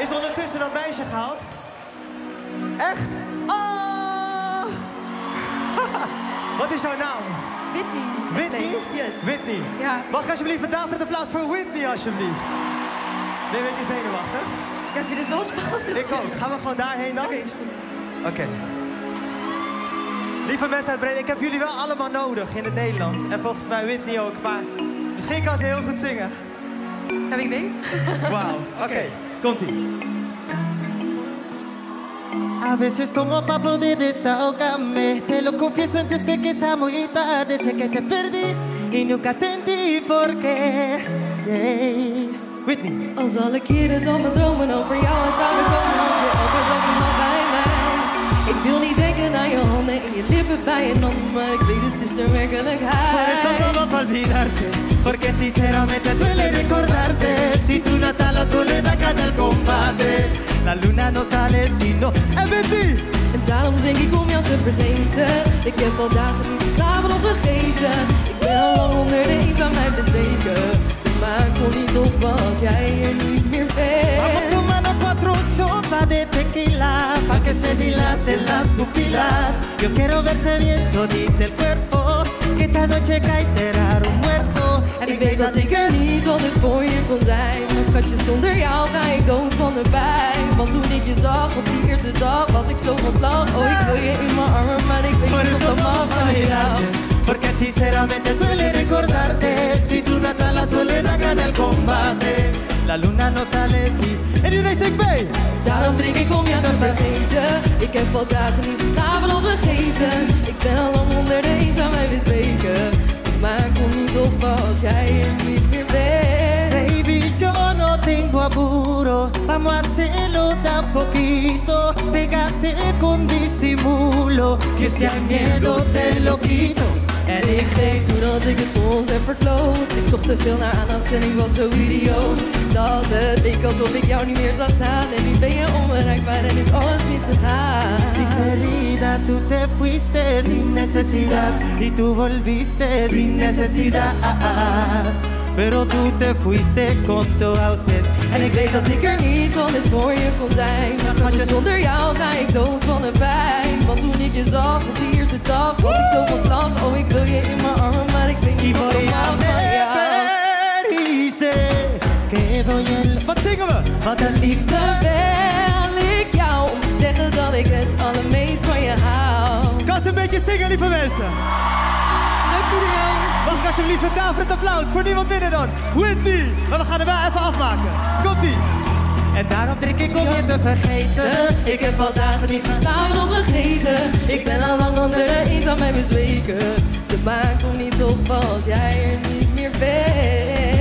Is ondertussen dat meisje gehaald? Echt? Oh! Wat is jouw naam? Whitney. Whitney? Yes. Whitney. Ja. Mag ik alsjeblieft een daverend applaus voor Whitney, alsjeblieft? Ben je een beetje zenuwachtig? Ja, ik vind het wel spannend. Ik ook. Gaan we gewoon daarheen dan? Oké, is goed. Oké. Lieve mensen uit Breda, ik heb jullie wel allemaal nodig in het Nederlands. En volgens mij Whitney ook, maar misschien kan ze heel goed zingen. Ja, wie weet. Wauw. Oké, komt-ie. A veces tomo pa poder desahogarme Te lo confieso antes de que sea muy tarde Sé que te perdí y nunca entendí por qué Yeah. Whitney. Als alle keren dan mijn dromen over jou en zouden komen als je dag nog bij mij. Ik wil niet aan je handen en je lippen bij je handen, maar ik weet het is de Por eso werkelijkheid. no vamos a olvidarte Porque sinceramente duele recordarte Si tú no estás la soledad gana el combate La luna no sale si no En Whitney! En daarom denk ik om jou te vergeten. Ik heb al dagen niet geslapen of vergeten. Ik ben al lang onder de mij bezweken. De maan kon niet op als jij er niet meer Vamos bent. tomando cuatro sopas de tequila que se dilaten las pupilas Yo quiero verte bien todito el cuerpo Que esta noche caerá un muerto En ik weet dat ik er niet altijd voor je kon zijn. Maar schatje, zonder jou ga ik dood van de pijn. Want toen ik je zag op die eerste dag, was ik zo van slag. Oh, ik wil je in mijn armen, maar ik weet niet of dat mag van jou. Porque sinceramente duele recordarte Si tú no estás la soledad gana el combate La luna no sale si En iedereen zingt mee! Daarom drink Ik heb al dagen niet geslapen of vergeten. Ik ben al lang onder de mij bezweken. Maar kom niet op als jij er niet meer bent. Baby, yo no tengo apuro, vamos a hacerlo a poquito. Pégate con disimulo, que si hay miedo te lo quito. En ik geef toe dat ik het voor ons heb verkloot. Ik zocht te veel naar aandacht en ik was zo idioot. Dat het leek alsof ik jou niet meer zag staan. En nu ben je onbereikbaar en is alles misgegaan. Sinceridad, tú te fuiste sin necesidad y tú volviste sin necesidad. Pero tú te fuiste con tu ausencia. En ik weet dat ik er niet altijd voor je kon zijn. Maar schatje, zonder jou ga ik dood van de pijn. Want toen ik je zag op die eerste dag, was Wat zingen we? Wat het liefste bel ik jou om te zeggen dat ik het allermeest van je hou. Kan ze een beetje zingen, lieve mensen? Dank je wel. Mag ik alsjeblieft een daverend applaus voor niemand binnen dan? Whitney! Maar we gaan er wel even afmaken. Komt-ie! En daarom drink ik om je te vergeten Ik heb al dagen niet gestaan of vergeten. Ik ben al lang onder de mij bezweken. De maan komt niet op als jij er niet meer bent.